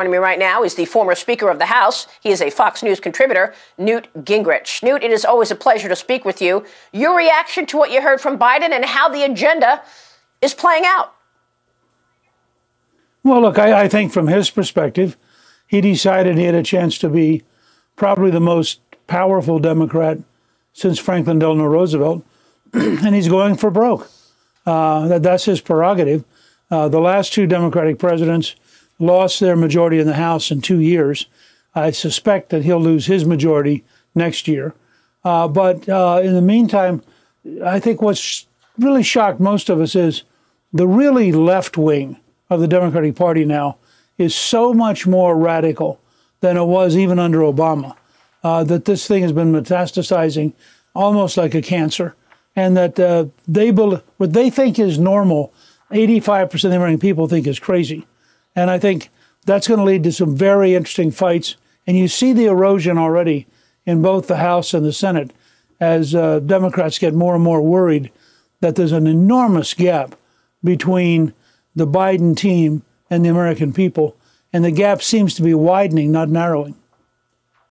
Joining me right now is the former Speaker of the House. He is a Fox News contributor, Newt Gingrich. Newt, it is always a pleasure to speak with you. Your reaction to what you heard from Biden and how the agenda is playing out. Well, look, I, I think from his perspective, he decided he had a chance to be probably the most powerful Democrat since Franklin Delano Roosevelt, and he's going for broke. Uh, that, that's his prerogative. Uh, the last two Democratic presidents lost their majority in the House in two years. I suspect that he'll lose his majority next year. Uh, but uh, in the meantime, I think what's really shocked most of us is the really left wing of the Democratic Party now is so much more radical than it was even under Obama. Uh, that this thing has been metastasizing almost like a cancer, and that uh, they what they think is normal, 85% of the American people think is crazy. And I think that's going to lead to some very interesting fights. And you see the erosion already in both the House and the Senate as uh, Democrats get more and more worried that there's an enormous gap between the Biden team and the American people. And the gap seems to be widening, not narrowing.